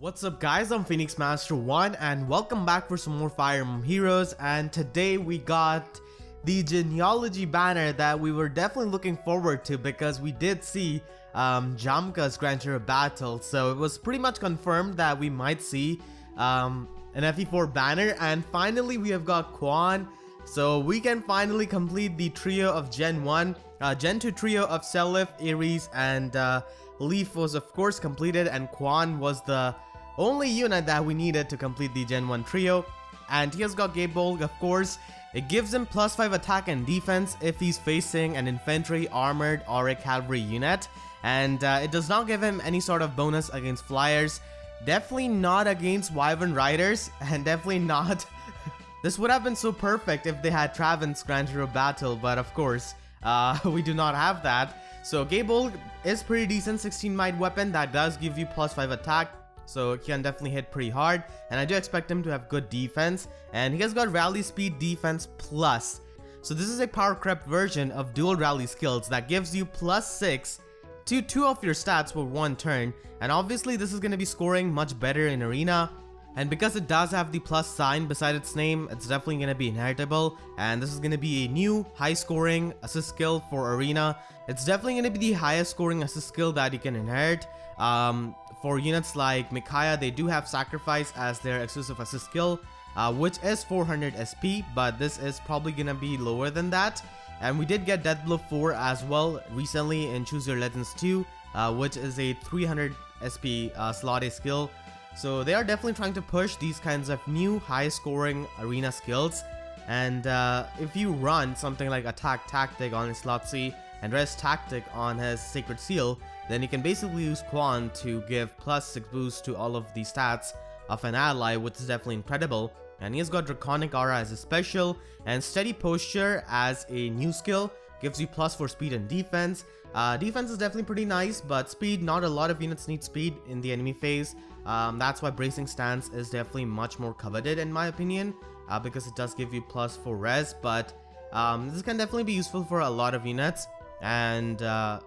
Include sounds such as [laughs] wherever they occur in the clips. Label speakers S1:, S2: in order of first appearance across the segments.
S1: What's up guys, I'm Phoenix Master 1 and welcome back for some more Fire Emblem Heroes. And today we got the genealogy banner that we were definitely looking forward to because we did see um, Jamke's Grand battle. So it was pretty much confirmed that we might see um, an FE4 banner. And finally we have got Quan. So we can finally complete the trio of Gen 1, uh, Gen 2 trio of Seliph, Ares and uh, Leif was of course completed and Quan was the only unit that we needed to complete the Gen 1 trio. And he has got Gaebolg, of course. It gives him plus 5 attack and defense if he's facing an infantry, armored, or a cavalry unit. And uh, it does not give him any sort of bonus against flyers. Definitely not against Wyvern Riders, [laughs] and definitely not... [laughs] this would have been so perfect if they had Travant's Grand Hero Battle, but of course, uh, [laughs] we do not have that. So Gaebolg is pretty decent 16 might weapon that does give you plus 5 attack so he can definitely hit pretty hard and I do expect him to have good defense and he has got rally speed defense plus so this is a power crept version of dual rally skills that gives you plus 6 to 2 of your stats for one turn and obviously this is going to be scoring much better in arena and because it does have the plus sign beside its name, it's definitely going to be inheritable. And this is going to be a new high scoring assist skill for Arena. It's definitely going to be the highest scoring assist skill that you can inherit. Um, for units like Micaiah, they do have Sacrifice as their exclusive assist skill, uh, which is 400 SP, but this is probably gonna be lower than that. And we did get Deathblow 4 as well recently in Choose Your Legends 2, uh, which is a 300 SP uh, slot A skill. So they are definitely trying to push these kinds of new high scoring arena skills. And uh, if you run something like Attack Tactic on his slot C and Res Tactic on his Sacred Seal, then you can basically use Quan to give plus 6 boost to all of the stats of an ally, which is definitely incredible. And he has got Draconic Aura as a special, and Steady Posture as a new skill, gives you plus 4 speed and defense. Uh, defense is definitely pretty nice, but speed, not a lot of units need speed in the enemy phase. Um, that's why Bracing Stance is definitely much more coveted in my opinion, uh, because it does give you plus 4 res, but um, this can definitely be useful for a lot of units. And uh,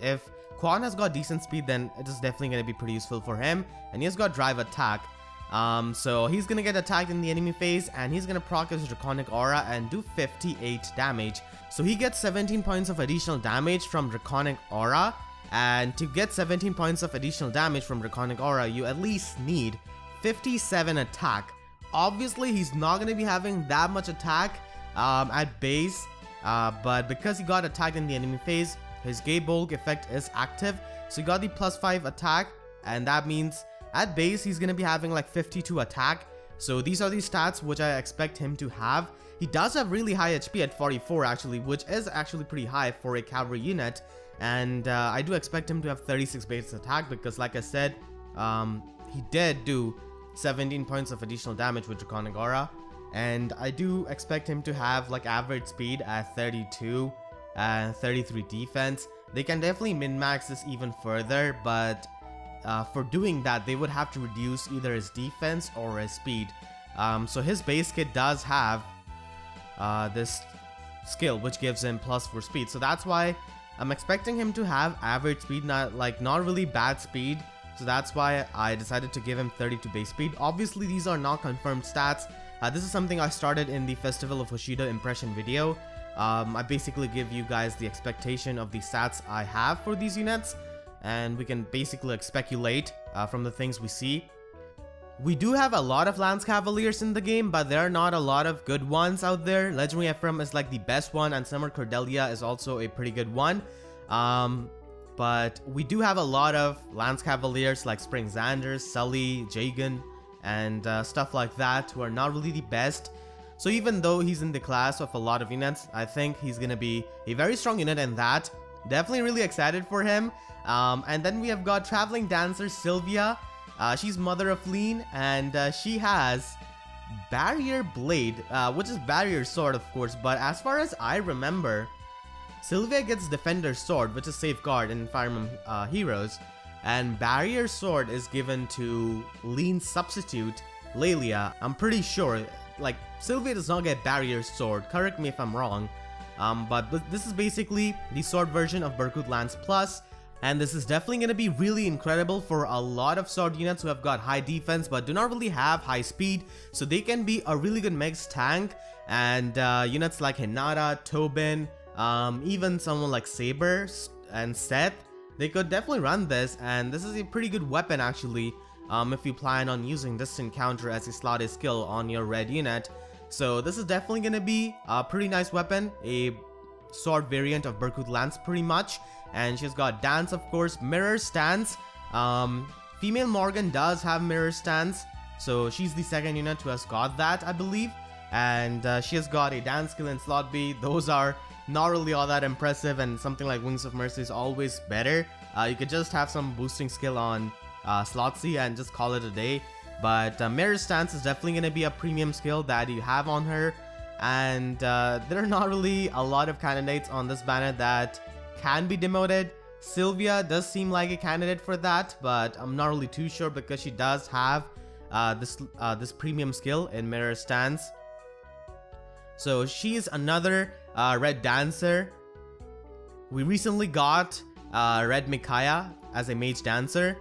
S1: if Quan has got decent speed, then it is definitely going to be pretty useful for him. And he has got drive attack. Um, so he's going to get attacked in the enemy phase and he's going to proc his Draconic Aura and do 58 damage. So he gets 17 points of additional damage from Draconic Aura. And to get 17 points of additional damage from Draconic Aura, you at least need 57 attack. Obviously, he's not going to be having that much attack um, at base. Uh, but because he got attacked in the enemy phase, his Gaebolg effect is active, so he got the plus 5 attack, and that means at base he's gonna be having like 52 attack. So these are the stats which I expect him to have. He does have really high HP at 44 actually, which is actually pretty high for a cavalry unit. And uh, I do expect him to have 36 base attack because like I said, um, he did do 17 points of additional damage with Draconic Aura. And I do expect him to have like average speed at 32 and 33 defense. They can definitely min-max this even further, but uh, for doing that, they would have to reduce either his defense or his speed. Um, so his base kit does have uh, this skill, which gives him plus 4 speed. So that's why I'm expecting him to have average speed, not like not really bad speed. So that's why I decided to give him 32 base speed. Obviously, these are not confirmed stats. Uh, this is something I started in the Festival of Hoshida impression video. Um, I basically give you guys the expectation of the stats I have for these units, and we can basically speculate uh, from the things we see. We do have a lot of Lance Cavaliers in the game, but there are not a lot of good ones out there. Legendary Ephraim is like the best one, and Summer Cordelia is also a pretty good one. Um, but we do have a lot of Lance Cavaliers like Spring Xanders, Sully, Jagen, and uh, stuff like that who are not really the best. So even though he's in the class of a lot of units, I think he's gonna be a very strong unit in that. Definitely really excited for him. Um, and then we have got Traveling Dancer Silvia. Uh, she's Mother of Lene, and uh, she has Barrier Blade, uh, which is Barrier Sword, of course. But as far as I remember, Silvia gets Defender Sword, which is Safeguard in Fire Emblem uh, Heroes. And Barrier Sword is given to Lene substitute, Lelia. I'm pretty sure like Silvia does not get Barrier Sword, correct me if I'm wrong. Um, but, this is basically the sword version of Berkut Lance Plus. And this is definitely going to be really incredible for a lot of sword units who have got high defense but do not really have high speed. So they can be a really good mixed tank. And uh, units like Hinata, Tobin, um, even someone like Saber and Seth, they could definitely run this. And this is a pretty good weapon actually um, if you plan on using this encounter as a slotted skill on your red unit. So this is definitely going to be a pretty nice weapon, a sword variant of Berkut Lance pretty much. And she's got dance of course mirror stance. Um female morgan does have mirror stance. So she's the second unit who has got that i believe. And uh, she has got a dance skill in slot b. Those are not really all that impressive and something like wings of mercy is always better. Uh, you could just have some boosting skill on uh, slot c and just call it a day but uh, mirror stance is definitely going to be a premium skill that you have on her and uh, there are not really a lot of candidates on this banner that can be demoted. Silvia does seem like a candidate for that, but I'm not really too sure because she does have uh, this uh, this premium skill in Mirror Stance. So she's another uh, Red Dancer. We recently got uh, Red Micaiah as a Mage Dancer.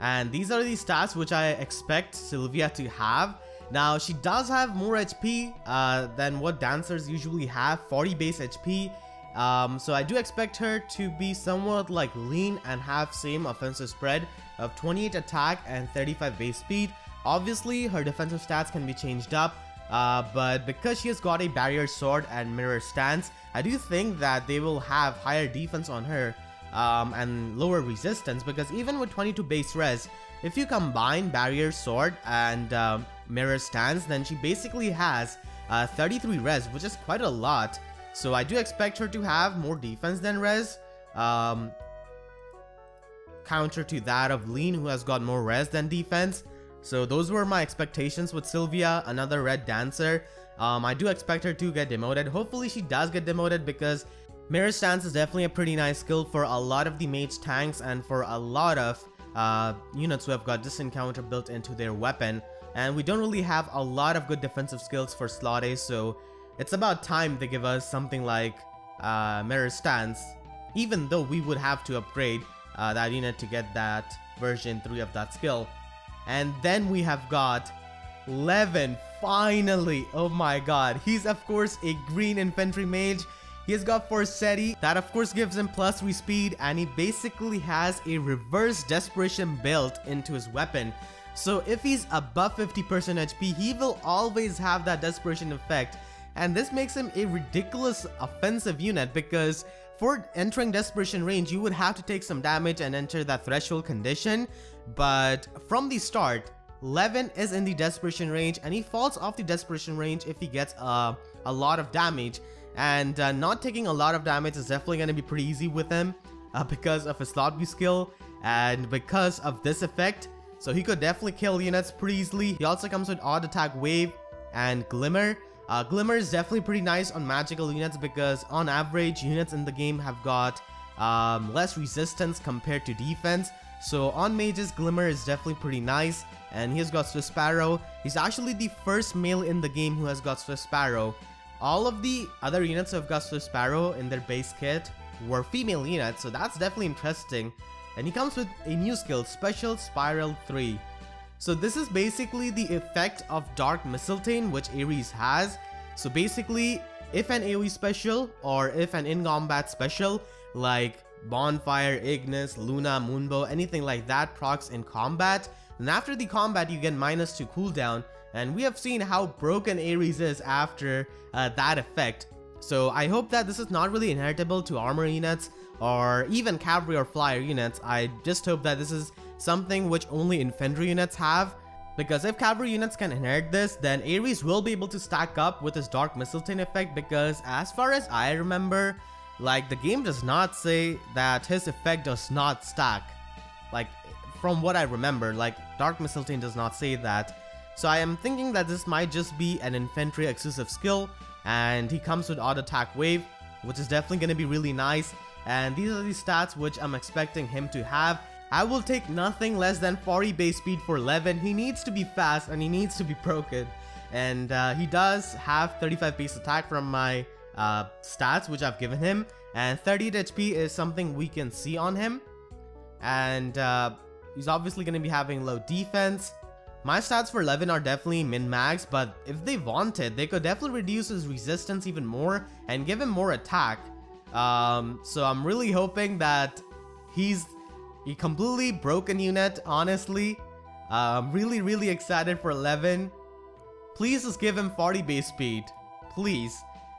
S1: And these are the stats which I expect Silvia to have. Now, she does have more HP uh, than what dancers usually have, 40 base HP. Um, so I do expect her to be somewhat like Lene and have same offensive spread of 28 attack and 35 base speed. Obviously, her defensive stats can be changed up, uh, but because she has got a barrier sword and mirror stance, I do think that they will have higher defense on her um, and lower resistance because even with 22 base res, if you combine barrier sword and uh, mirror stance, then she basically has uh, 33 res, which is quite a lot. So I do expect her to have more defense than res. Um, counter to that of Lene, who has got more res than defense. So those were my expectations with Silvia, another red dancer. Um, I do expect her to get demoted. Hopefully she does get demoted because Mirror Stance is definitely a pretty nice skill for a lot of the mage tanks and for a lot of uh, units who have got this encounter built into their weapon. And we don't really have a lot of good defensive skills for Slade, so it's about time they give us something like uh, Mirror Stance, even though we would have to upgrade uh, that unit to get that version 3 of that skill. And then we have got Lewyn, finally! Oh my god, he's of course a green infantry mage, he has got Forseti, that of course gives him plus 3 speed and he basically has a reverse desperation built into his weapon. So if he's above 50% HP, he will always have that desperation effect. And this makes him a ridiculous offensive unit because for entering desperation range, you would have to take some damage and enter that threshold condition. But from the start, Lewyn is in the desperation range and he falls off the desperation range if he gets uh, a lot of damage and uh, not taking a lot of damage is definitely going to be pretty easy with him uh, [laughs] because of his slot skill and because of this effect. So he could definitely kill units pretty easily. He also comes with odd attack wave and glimmer. Uh, glimmer is definitely pretty nice on magical units because on average units in the game have got um, less resistance compared to defense. So on mages, Glimmer is definitely pretty nice. And he has got Swift Sparrow. He's actually the first male in the game who has got Swift Sparrow. All of the other units of Swift Sparrow in their base kit were female units, so that's definitely interesting. And he comes with a new skill, Special Spiral 3. So this is basically the effect of Dark Mistletoe which Ares has. So basically, if an AoE special or if an in-combat special like Bonfire, Ignis, Luna, Moonbow, anything like that procs in combat, and after the combat you get minus 2 cooldown and we have seen how broken Ares is after uh, that effect. So I hope that this is not really inheritable to armor units or even cavalry or flyer units. I just hope that this is something which only infantry units have. Because if cavalry units can inherit this, then Ares will be able to stack up with his Dark Mistletoe effect because as far as I remember, like the game does not say that his effect does not stack. Like from what I remember, like Dark Mistletoe does not say that. So I am thinking that this might just be an infantry exclusive skill and he comes with odd attack wave which is definitely going to be really nice and these are the stats which I'm expecting him to have. I will take nothing less than 40 base speed for Lewyn. He needs to be fast and he needs to be [laughs] broken and uh, he does have 35 base attack from my uh, stats which I've given him and 38 HP is something we can see on him. And uh, he's obviously going to be having low defense. My stats for Lewyn are definitely min-max, but if they wanted, they could definitely reduce his resistance even more and give him more attack. Um, so I'm really hoping that he's a completely broken unit, honestly. Uh, I'm really, really excited for Lewyn. Please just give him 40 base speed. Please.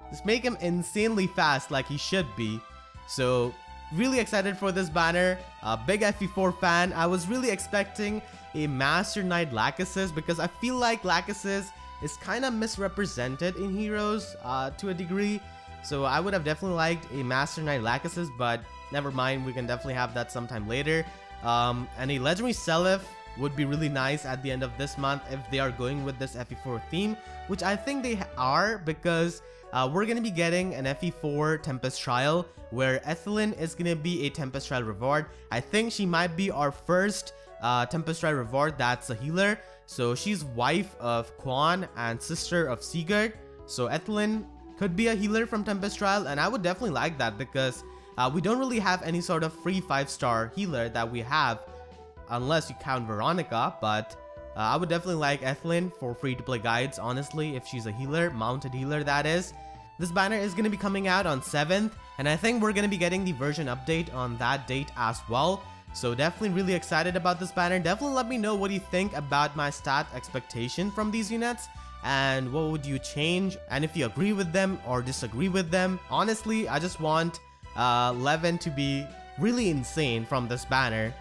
S1: Just make him insanely fast like he should be. So, really excited for this banner. A big FE4 fan. I was really expecting a Master Knight Lachesis because I feel like Lachesis is kind of misrepresented in Heroes uh, to a degree. So I would have definitely liked a Master Knight Lachesis, but never mind, we can definitely have that sometime later. Um, and a Legendary Seliph would be really nice at the end of this month if they are going with this FE4 theme, which I think they are because uh, we're going to be getting an FE4 Tempest Trial where Ethlyn is going to be a Tempest Trial reward. I think she might be our first uh, Tempest Trial reward that's a healer. So she's wife of Quan and sister of Sigurd. So Ethlyn could be a healer from Tempest Trial and I would definitely like that because uh, we don't really have any sort of free 5-star healer that we have unless you count Veronica, but uh, I would definitely like Ethlyn for free-to-play guides, honestly, if she's a healer, mounted healer that is. This banner is going to be coming out on 7th, and I think we're going to be getting the version update on that date as well. So definitely really excited about this banner. Definitely let me know what you think about my stat expectation from these units and what would you change and if you agree with them or disagree with them. Honestly, I just want uh, Lewyn to be really insane from this banner.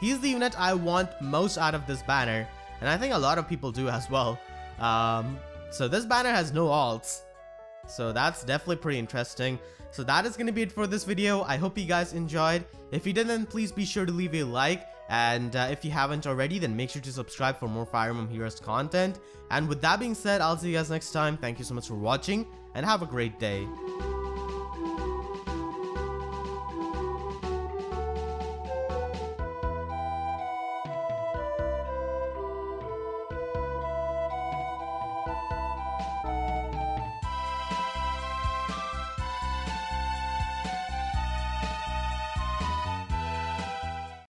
S1: He's the unit I want most out of this banner, and I think a lot of people do as well. Um, so this banner has no alts, so that's definitely pretty interesting. So that is going to be it for this video. I hope you guys enjoyed. If you did, then please be sure to leave a like. And uh, if you haven't already, then make sure to subscribe for more Fire Emblem Heroes content. And with that being said, I'll see you guys next time. Thank you so much for watching, and have a great day.